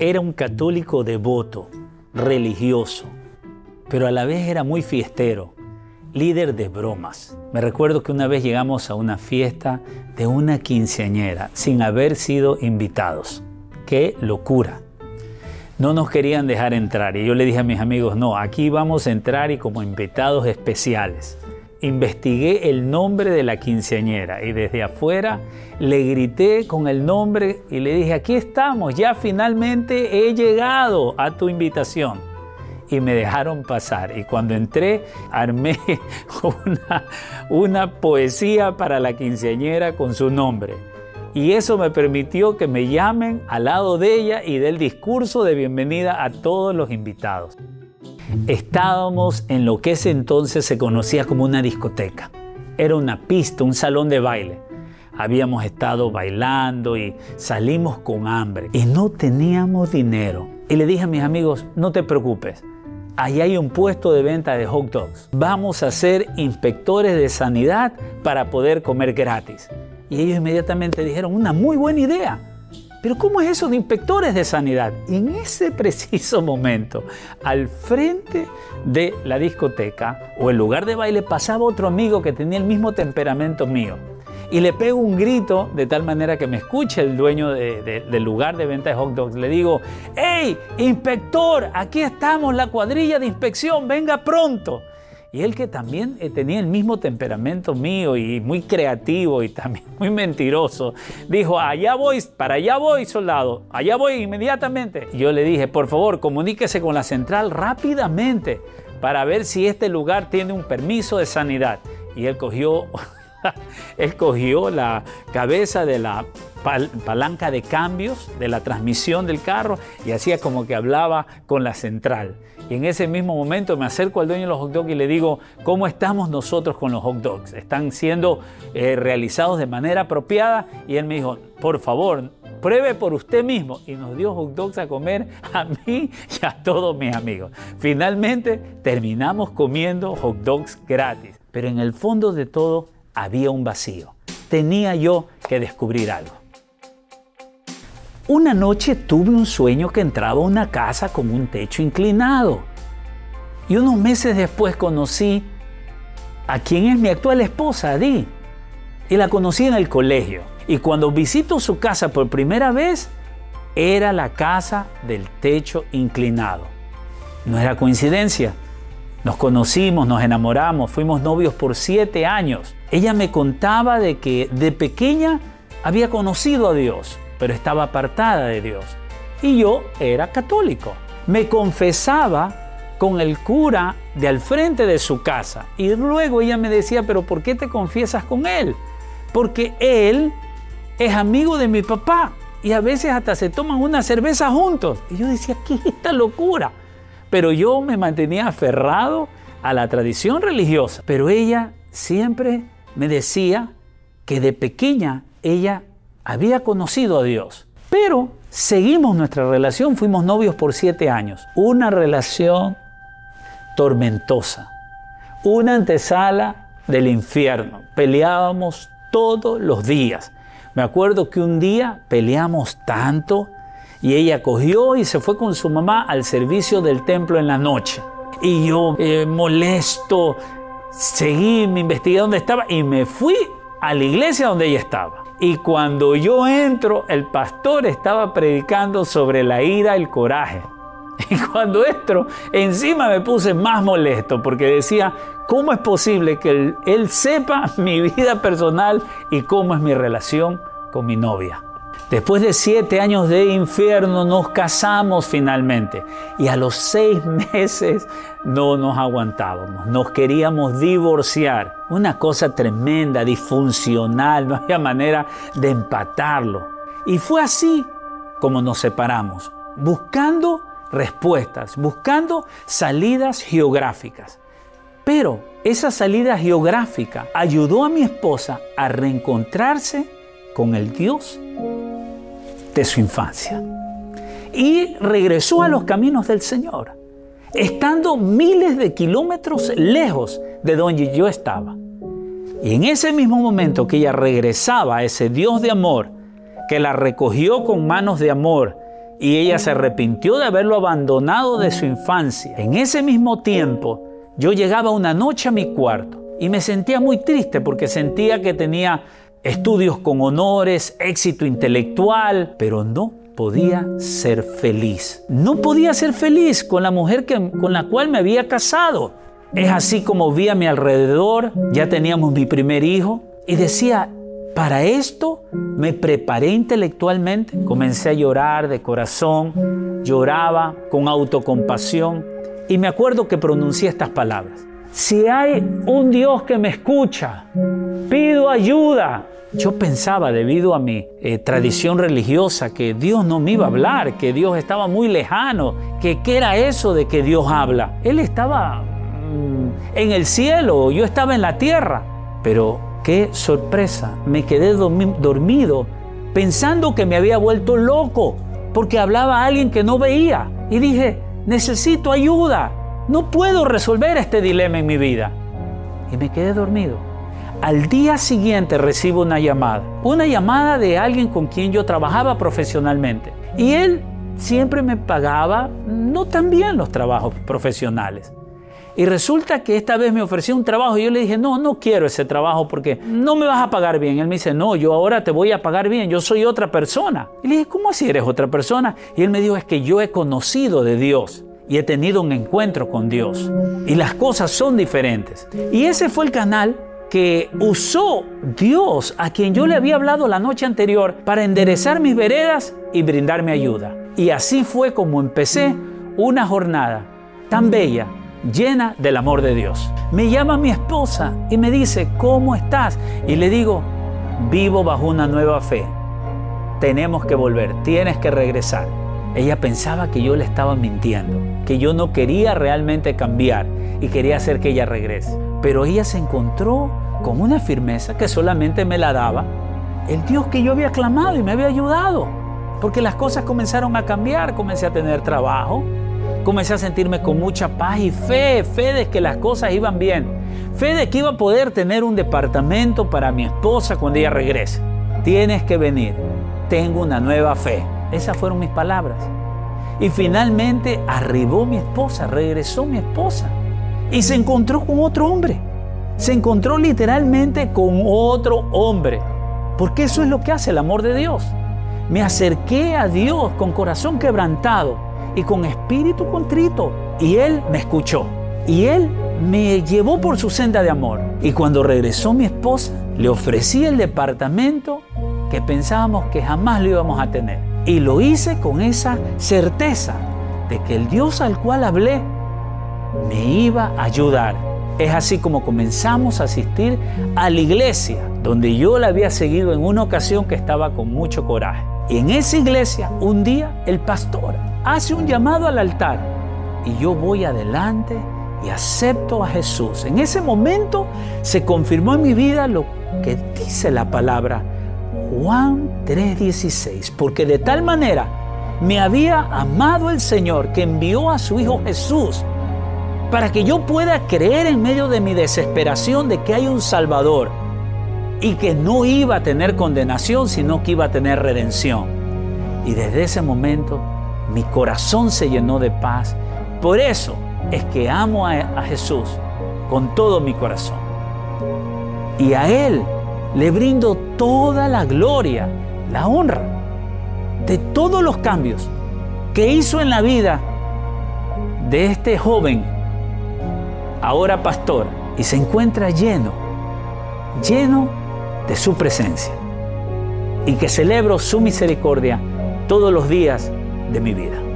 Era un católico devoto, religioso, pero a la vez era muy fiestero, líder de bromas. Me recuerdo que una vez llegamos a una fiesta de una quinceañera sin haber sido invitados. ¡Qué locura! No nos querían dejar entrar y yo le dije a mis amigos, no, aquí vamos a entrar y como invitados especiales investigué el nombre de la quinceañera y desde afuera le grité con el nombre y le dije, aquí estamos, ya finalmente he llegado a tu invitación. Y me dejaron pasar. Y cuando entré, armé una, una poesía para la quinceañera con su nombre. Y eso me permitió que me llamen al lado de ella y del discurso de bienvenida a todos los invitados. Estábamos en lo que ese entonces se conocía como una discoteca. Era una pista, un salón de baile. Habíamos estado bailando y salimos con hambre y no teníamos dinero. Y le dije a mis amigos, no te preocupes, ahí hay un puesto de venta de hot dogs. Vamos a ser inspectores de sanidad para poder comer gratis. Y ellos inmediatamente dijeron, una muy buena idea. Pero ¿cómo es eso de inspectores de sanidad? en ese preciso momento, al frente de la discoteca o el lugar de baile, pasaba otro amigo que tenía el mismo temperamento mío. Y le pego un grito de tal manera que me escuche el dueño del lugar de venta de hot dogs. Le digo, ¡Hey, inspector! Aquí estamos, la cuadrilla de inspección, venga pronto. Y él que también eh, tenía el mismo temperamento mío y muy creativo y también muy mentiroso, dijo, allá voy, para allá voy, soldado, allá voy inmediatamente. Y yo le dije, por favor, comuníquese con la central rápidamente para ver si este lugar tiene un permiso de sanidad. Y él cogió, él cogió la cabeza de la palanca de cambios de la transmisión del carro y hacía como que hablaba con la central. Y en ese mismo momento me acerco al dueño de los hot dogs y le digo, ¿cómo estamos nosotros con los hot dogs? ¿Están siendo eh, realizados de manera apropiada? Y él me dijo, por favor, pruebe por usted mismo. Y nos dio hot dogs a comer a mí y a todos mis amigos. Finalmente terminamos comiendo hot dogs gratis. Pero en el fondo de todo había un vacío. Tenía yo que descubrir algo. Una noche tuve un sueño que entraba a una casa con un techo inclinado. Y unos meses después conocí a quien es mi actual esposa, Adi. Y la conocí en el colegio. Y cuando visito su casa por primera vez, era la casa del techo inclinado. No era coincidencia. Nos conocimos, nos enamoramos, fuimos novios por siete años. Ella me contaba de que de pequeña había conocido a Dios, pero estaba apartada de Dios. Y yo era católico. Me confesaba con el cura de al frente de su casa. Y luego ella me decía, pero ¿por qué te confiesas con él? Porque él es amigo de mi papá y a veces hasta se toman una cerveza juntos. Y yo decía, ¿qué es esta locura? Pero yo me mantenía aferrado a la tradición religiosa. Pero ella siempre me decía que de pequeña ella había conocido a Dios. Pero seguimos nuestra relación, fuimos novios por siete años. Una relación tormentosa, una antesala del infierno. Peleábamos todos los días. Me acuerdo que un día peleamos tanto y ella cogió y se fue con su mamá al servicio del templo en la noche. Y yo, eh, molesto, seguí, me investigué dónde estaba y me fui a la iglesia donde ella estaba. Y cuando yo entro, el pastor estaba predicando sobre la ira, el coraje. Y cuando entro, encima me puse más molesto porque decía, ¿cómo es posible que él, sepa mi vida personal y cómo es mi relación con mi novia? Después de siete años de infierno nos casamos finalmente y a los seis meses no nos aguantábamos, nos queríamos divorciar. Una cosa tremenda, disfuncional, no había manera de empatarlo. Y fue así como nos separamos, buscando respuestas, buscando salidas geográficas. Pero esa salida geográfica ayudó a mi esposa a reencontrarse con el Dios de su infancia. Y regresó a los caminos del Señor, estando miles de kilómetros lejos de donde yo estaba. Y en ese mismo momento que ella regresaba a ese Dios de amor, que la recogió con manos de amor y ella se arrepintió de haberlo abandonado de su infancia. En ese mismo tiempo, yo llegaba una noche a mi cuarto y me sentía muy triste porque sentía que tenía estudios con honores, éxito intelectual, pero no podía ser feliz. No podía ser feliz con la mujer que, con la cual me había casado. Es así como vi a mi alrededor, ya teníamos mi primer hijo, y decía, para esto me preparé intelectualmente, comencé a llorar de corazón, lloraba con autocompasión, y me acuerdo que pronuncié estas palabras. Si hay un Dios que me escucha, pido ayuda. Yo pensaba, debido a mi eh, tradición religiosa, que Dios no me iba a hablar, que Dios estaba muy lejano, que qué era eso de que Dios habla. Él estaba en el cielo, yo estaba en la tierra. Pero qué sorpresa, me quedé dormido pensando que me había vuelto loco porque hablaba a alguien que no veía. Y dije, necesito ayuda, no puedo resolver este dilema en mi vida. Y me quedé dormido. Al día siguiente recibo una llamada, una llamada de alguien con quien yo trabajaba profesionalmente. Y él siempre me pagaba no tan bien los trabajos profesionales. Y resulta que esta vez me ofreció un trabajo y yo le dije, no, no quiero ese trabajo porque no me vas a pagar bien. Él me dice, no, yo ahora te voy a pagar bien, yo soy otra persona. Y le dije, ¿cómo así eres otra persona? Y él me dijo, es que yo he conocido de Dios y he tenido un encuentro con Dios. Y las cosas son diferentes. Y ese fue el canal que usó Dios a quien yo le había hablado la noche anterior para enderezar mis veredas y brindarme ayuda. Y así fue como empecé una jornada tan bella llena del amor de Dios. Me llama mi esposa y me dice, ¿cómo estás? Y le digo, vivo bajo una nueva fe. Tenemos que volver, tienes que regresar. Ella pensaba que yo le estaba mintiendo, que yo no quería realmente cambiar y quería hacer que ella regrese. Pero ella se encontró con una firmeza que solamente me la daba el Dios que yo había clamado y me había ayudado. Porque las cosas comenzaron a cambiar, comencé a tener trabajo, comencé a sentirme con mucha paz y fe, fe de que las cosas iban bien, fe de que iba a poder tener un departamento para mi esposa cuando ella regrese. Tienes que venir, tengo una nueva fe. Esas fueron mis palabras. Y finalmente arribó mi esposa, regresó mi esposa y se encontró con otro hombre. Se encontró literalmente con otro hombre. Porque eso es lo que hace el amor de Dios. Me acerqué a Dios con corazón quebrantado y con espíritu contrito. Y Él me escuchó. Y Él me llevó por su senda de amor. Y cuando regresó mi esposa, le ofrecí el departamento que pensábamos que jamás lo íbamos a tener. Y lo hice con esa certeza de que el Dios al cual hablé me iba a ayudar. Es así como comenzamos a asistir a la iglesia, donde yo la había seguido en una ocasión que estaba con mucho coraje. Y en esa iglesia, un día, el pastor hace un llamado al altar y yo voy adelante y acepto a Jesús. En ese momento se confirmó en mi vida lo que dice la palabra Juan 3:16, porque de tal manera me había amado el Señor que envió a su Hijo Jesús para que yo pueda creer en medio de mi desesperación de que hay un Salvador y que no iba a tener condenación, sino que iba a tener redención. Y desde ese momento mi corazón se llenó de paz. Por eso es que amo a, Jesús con todo mi corazón. Y a Él le brindo toda la gloria, la honra de todos los cambios que hizo en la vida de este joven, ahora pastor, y se encuentra lleno, lleno de su presencia. Y que celebro su misericordia todos los días de mi vida.